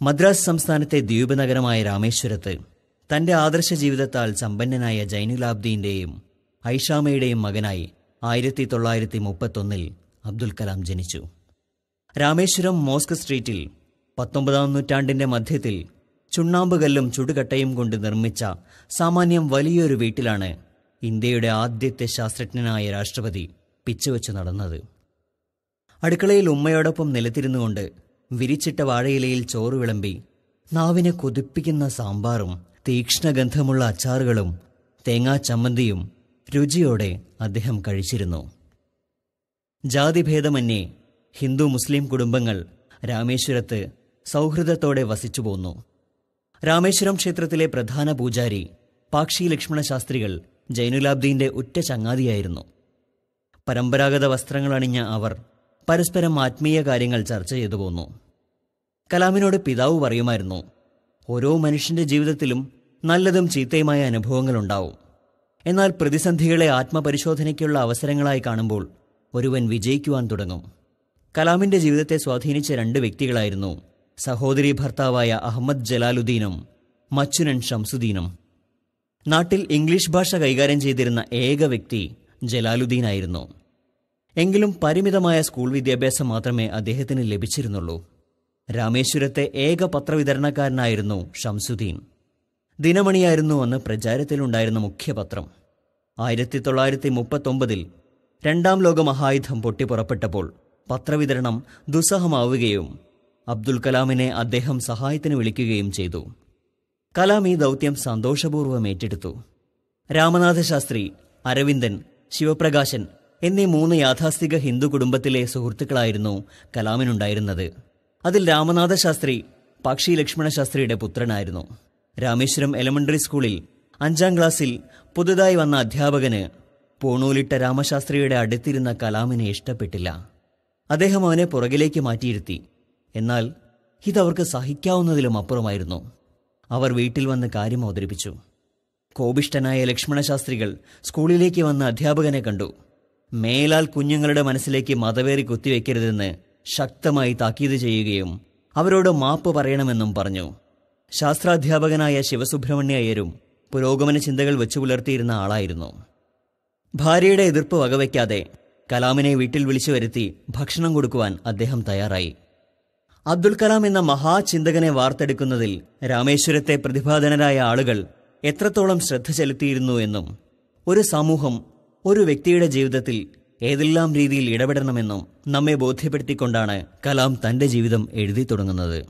മദ്രാസ് സംസ്ഥാനത്തെ ദ്വീപ് നഗരമായ രാമേശ്വരത്ത് തന്റെ ആദർശ ജീവിതത്താൽ സമ്പന്നനായ ജൈനുലാബ്ദീന്റെയും ഐഷാമയുടെയും മകനായി ആയിരത്തി തൊള്ളായിരത്തി മുപ്പത്തൊന്നിൽ അബ്ദുൽ കലാം ജനിച്ചു. രാമേശ്വരം മോസ്ക് സ്ട്രീറ്റിൽ പത്തൊമ്പതാം നൂറ്റാണ്ടിന്റെ മധ്യത്തിൽ ചുണ്ണാമ്പുകല്ലും ചുടുകട്ടയും കൊണ്ട് നിർമ്മിച്ച സാമാന്യം വലിയൊരു വീട്ടിലാണ് ഇന്ത്യയുടെ ആദ്യത്തെ ശാസ്ത്രജ്ഞനായ രാഷ്ട്രപതി പിച്ചുവെച്ച് നടന്നത്. അടുക്കളയിൽ ഉമ്മയോടൊപ്പം നിലത്തിരുന്നുകൊണ്ട് വിരിച്ചിട്ട വാഴയിലയിൽ ചോറ് വിളമ്പി നാവിനെ കൊതിപ്പിക്കുന്ന സാമ്പാറും തീക്ഷ്ണഗന്ധമുള്ള അച്ചാറുകളും തേങ്ങാ ചമ്മന്തിയും രുചിയോടെ അദ്ദേഹം കഴിച്ചിരുന്നു. ജാതിഭേദമന്യേ ഹിന്ദു മുസ്ലിം കുടുംബങ്ങൾ രാമേശ്വരത്ത് സൗഹൃദത്തോടെ വസിച്ചു പോന്നു. രാമേശ്വരം ക്ഷേത്രത്തിലെ പ്രധാന പൂജാരി പാക്ഷി ലക്ഷ്മണ ശാസ്ത്രികൾ ജൈനുലാബ്ദീന്റെ ഉറ്റ ചങ്ങാതിയായിരുന്നു. പരമ്പരാഗത വസ്ത്രങ്ങൾ അണിഞ്ഞ അവർ പരസ്പരം ആത്മീയ കാര്യങ്ങൾ ചർച്ച ചെയ്തു പോന്നു. കലാമിനോട് പിതാവ് പറയുമായിരുന്നു ഓരോ മനുഷ്യന്റെ ജീവിതത്തിലും നല്ലതും ചീത്തയുമായ അനുഭവങ്ങളുണ്ടാവും. എന്നാൽ പ്രതിസന്ധികളെ ആത്മപരിശോധനയ്ക്കുള്ള അവസരങ്ങളായി കാണുമ്പോൾ ഒരുവൻ വിജയിക്കുവാൻ തുടങ്ങും. കലാമിന്റെ ജീവിതത്തെ സ്വാധീനിച്ച രണ്ട് വ്യക്തികളായിരുന്നു സഹോദരി ഭർത്താവായ അഹമ്മദ് ജലാലുദ്ദീനും മച്ചുനൻ ഷംസുദ്ദീനും. നാട്ടിൽ ഇംഗ്ലീഷ് ഭാഷ കൈകാര്യം ചെയ്തിരുന്ന ഏക വ്യക്തി ജലാലുദ്ദീനായിരുന്നു. എങ്കിലും പരിമിതമായ സ്കൂൾ വിദ്യാഭ്യാസം മാത്രമേ അദ്ദേഹത്തിന് ലഭിച്ചിരുന്നുള്ളൂ. രാമേശ്വരത്തെ ഏക പത്രവിതരണക്കാരനായിരുന്നു ഷംസുദ്ദീൻ. ദിനമണിയായിരുന്നു അന്ന് പ്രചാരത്തിലുണ്ടായിരുന്ന മുഖ്യപത്രം. ആയിരത്തി തൊള്ളായിരത്തി മുപ്പത്തൊമ്പതിൽ രണ്ടാം ലോക മഹായുദ്ധം പൊട്ടിപ്പുറപ്പെട്ടപ്പോൾ പത്രവിതരണം ദുസ്സഹമാവുകയും അബ്ദുൽ കലാമിനെ അദ്ദേഹം സഹായത്തിന് വിളിക്കുകയും ചെയ്തു. കലാം ഈ ദൗത്യം സന്തോഷപൂർവം ഏറ്റെടുത്തു. രാമനാഥ ശാസ്ത്രി അരവിന്ദൻ ശിവപ്രകാശൻ എന്നീ മൂന്ന് യാഥാസ്ഥിക ഹിന്ദു കുടുംബത്തിലെ സുഹൃത്തുക്കളായിരുന്നു കലാമിനുണ്ടായിരുന്നത്. അതിൽ രാമനാഥ ശാസ്ത്രി പാക്ഷി ലക്ഷ്മണ ശാസ്ത്രിയുടെ പുത്രനായിരുന്നു. രാമേശ്വരം എലമെന്ററി സ്കൂളിൽ അഞ്ചാം ക്ലാസ്സിൽ പുതുതായി വന്ന അധ്യാപകന് പൂണൂലിട്ട രാമശാസ്ത്രിയുടെ അടുത്തിരുന്ന കലാമിനെ ഇഷ്ടപ്പെട്ടില്ല. അദ്ദേഹം അവനെ പുറകിലേക്ക് മാറ്റിയിരുത്തി. എന്നാൽ ഇതവർക്ക് സഹിക്കാവുന്നതിലും അപ്പുറമായിരുന്നു. അവർ വീട്ടിൽ വന്ന് കാര്യം അവതരിപ്പിച്ചു. കോപിഷ്ടനായ ലക്ഷ്മണശാസ്ത്രികൾ സ്കൂളിലേക്ക് വന്ന അധ്യാപകനെ കണ്ടു. മേലാൽ കുഞ്ഞുങ്ങളുടെ മനസ്സിലേക്ക് മതവേറി കുത്തിവെക്കരുതെന്ന് ശക്തമായി താക്കീത് ചെയ്യുകയും അവരോട് മാപ്പ് പറയണമെന്നും പറഞ്ഞു. ശാസ്ത്രാധ്യാപകനായ ശിവസുബ്രഹ്മണ്യ അയ്യരും പുരോഗമന ചിന്തകൾ വെച്ചു പുലർത്തിയിരുന്ന ആളായിരുന്നു. ഭാര്യയുടെ എതിർപ്പ് വകവയ്ക്കാതെ കലാമിനെ വീട്ടിൽ വിളിച്ചു വരുത്തി ഭക്ഷണം കൊടുക്കുവാൻ അദ്ദേഹം തയ്യാറായി. അബ്ദുൽ കലാം എന്ന മഹാചിന്തകനെ വാർത്തെടുക്കുന്നതിൽ രാമേശ്വരത്തെ പ്രതിഭാധനരായ ആളുകൾ എത്രത്തോളം ശ്രദ്ധ ചെലുത്തിയിരുന്നു എന്നും ഒരു സമൂഹം ഒരു വ്യക്തിയുടെ ജീവിതത്തിൽ ഏതെല്ലാം രീതിയിൽ ഇടപെടണമെന്നും നമ്മെ ബോധ്യപ്പെടുത്തിക്കൊണ്ടാണ് കലാം തന്റെ ജീവിതം എഴുതി തുടങ്ങുന്നത്.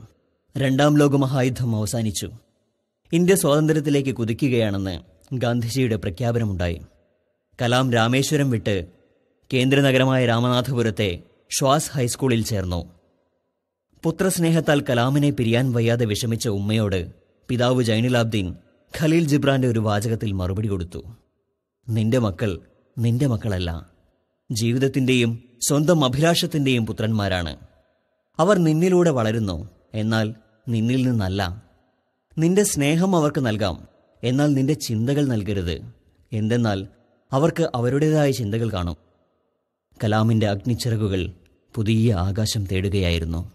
രണ്ടാം ലോകമഹായുദ്ധം അവസാനിച്ചു. ഇന്ത്യ സ്വാതന്ത്ര്യത്തിലേക്ക് കുതിക്കുകയാണെന്ന് ഗാന്ധിജിയുടെ പ്രഖ്യാപനമുണ്ടായി. കലാം രാമേശ്വരം വിട്ട് കേന്ദ്രനഗരമായ രാമനാഥപുരത്തെ ശ്വാസ് ഹൈസ്കൂളിൽ ചേർന്നു. പുത്രസ്നേഹത്താൽ കലാമിനെ പിരിയാൻ വയ്യാതെ വിഷമിച്ച ഉമ്മയോട് പിതാവ് ജൈനുലാബ്ദീൻ ഖലീൽ ജിബ്രാന്റെ ഒരു വാചകത്തിൽ മറുപടി കൊടുത്തു. നിന്റെ മക്കൾ നിന്റെ മക്കളല്ല. ജീവിതത്തിന്റെയും സ്വന്തം അഭിലാഷത്തിന്റെയും പുത്രന്മാരാണ്. അവർ നിന്നിലൂടെ വളരുന്നു എന്നാൽ നിന്നിൽ നിന്നല്ല. നിന്റെ സ്നേഹം അവർക്ക് നൽകാം എന്നാൽ നിന്റെ ചിന്തകൾ നൽകരുത്. എന്തെന്നാൽ അവർക്ക് അവരുടേതായ ചിന്തകൾ കാണും. കലാമിന്റെ അഗ്നിച്ചിറകുകൾ പുതിയ ആകാശം തേടുകയായിരുന്നു.